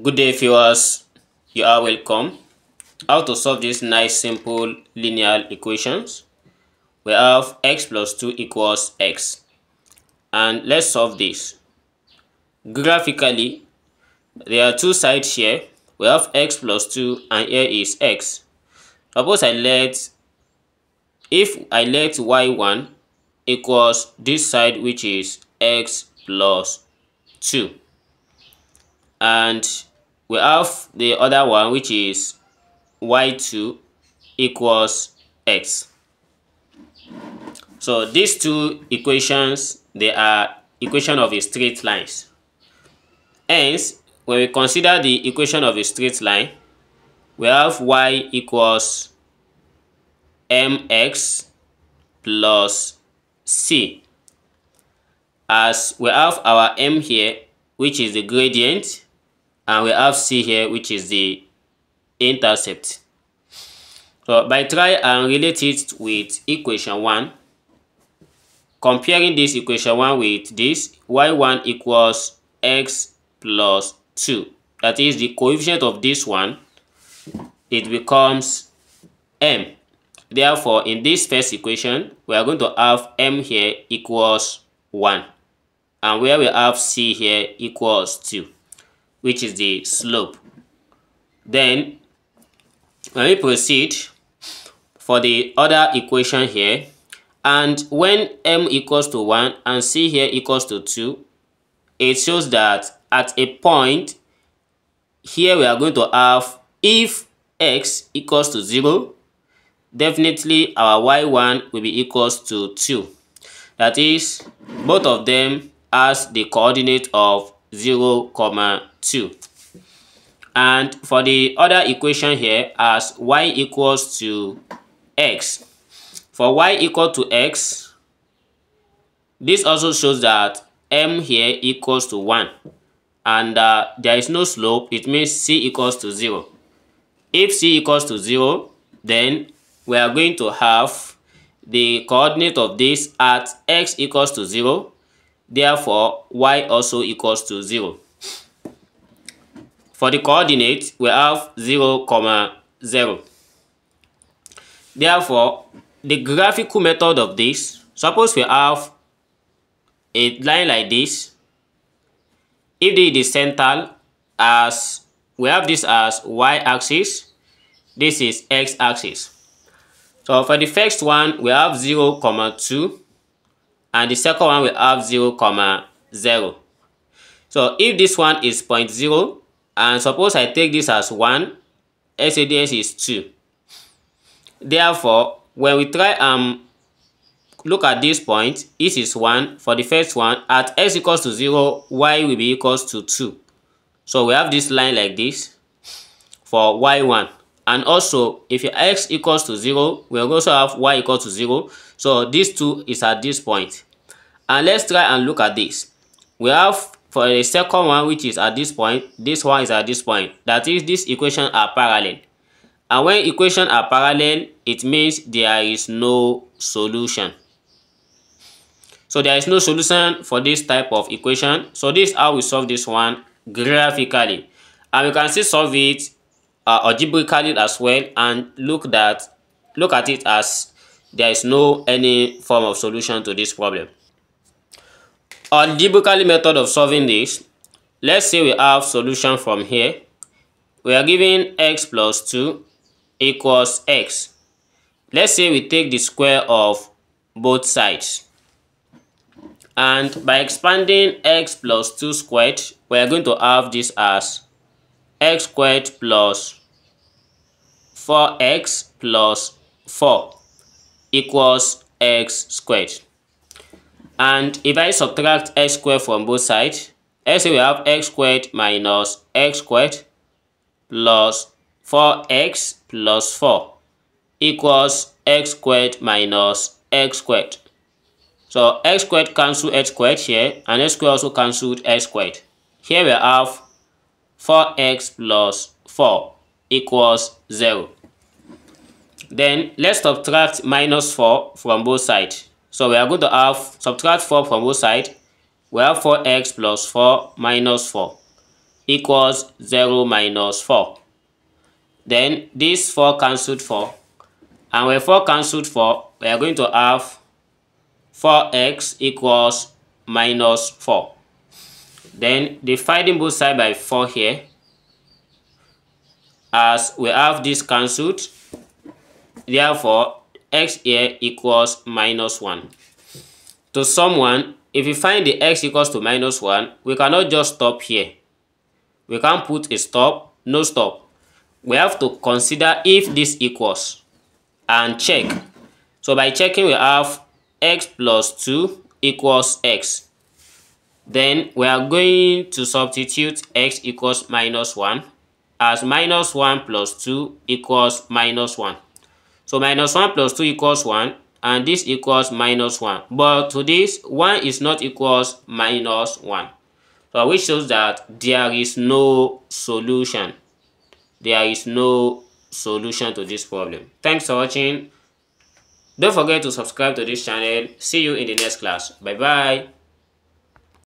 Good day viewers, you are welcome. How to solve this nice simple linear equations. We have x plus 2 equals x. And let's solve this. Graphically, there are two sides here. We have x plus 2 and here is x. Suppose I let, if I let y1 equals this side which is x plus 2 and we have the other one which is y2 equals x. So these two equations, they are equation of a straight lines. Hence, when we consider the equation of a straight line, we have y equals mx plus c. As we have our m here, which is the gradient, and we have c here which is the intercept. So by try and relate it with equation 1 comparing this equation 1 with this y1 equals x plus 2 that is the coefficient of this one it becomes m. Therefore in this first equation we are going to have m here equals 1 and where we have c here equals 2 which is the slope. Then, when we proceed for the other equation here, and when m equals to 1 and c here equals to 2, it shows that at a point here we are going to have if x equals to 0, definitely our y1 will be equals to 2. That is, both of them as the coordinate of 0 comma 2 and for the other equation here as y equals to x. For y equal to x this also shows that m here equals to 1 and uh, there is no slope it means c equals to 0 if c equals to 0 then we are going to have the coordinate of this at x equals to 0 Therefore, y also equals to 0. For the coordinate, we have 0, comma 0. Therefore, the graphical method of this, suppose we have a line like this. If the, the center as, we have this as y-axis, this is x-axis. So for the first one, we have 0, comma 2 and the second one will have 0 comma 0 so if this one is 0.0 and suppose I take this as 1 SADS is 2 therefore when we try and look at this point it is 1 for the first one at x equals to 0 y will be equals to 2 so we have this line like this for y1 and also if your x equals to 0 we also have y equals to 0 so this 2 is at this point. And let's try and look at this. We have for the second one which is at this point this one is at this point. That is these equations are parallel. And when equations are parallel it means there is no solution. So there is no solution for this type of equation. So this is how we solve this one graphically. And we can still solve it uh, algebraically as well and look that look at it as there is no any form of solution to this problem. Algebraical method of solving this, let's say we have solution from here. We are given x plus 2 equals x. Let's say we take the square of both sides. And by expanding x plus 2 squared, we are going to have this as x squared plus 4x plus 4 equals x squared. And if I subtract x squared from both sides, let's say we have x squared minus x squared plus 4x plus 4 equals x squared minus x squared. So x squared cancel x squared here and x squared also cancelled x squared. Here we have 4x plus 4 equals 0. Then let's subtract minus 4 from both sides. So we are going to have subtract 4 from both sides. We have 4x plus 4 minus 4 equals 0 minus 4. Then this 4 cancelled 4. And when 4 cancelled 4, we are going to have 4x equals minus 4. Then dividing both side by 4 here, as we have this cancelled, therefore x here equals minus 1. To someone, if we find the x equals to minus 1, we cannot just stop here. We can't put a stop, no stop. We have to consider if this equals and check. So by checking, we have x plus 2 equals x. Then we are going to substitute x equals minus 1 as minus 1 plus 2 equals minus 1. So minus 1 plus 2 equals 1 and this equals minus 1. But to this, 1 is not equals minus 1. So which shows that there is no solution. There is no solution to this problem. Thanks for watching. Don't forget to subscribe to this channel. See you in the next class. Bye bye.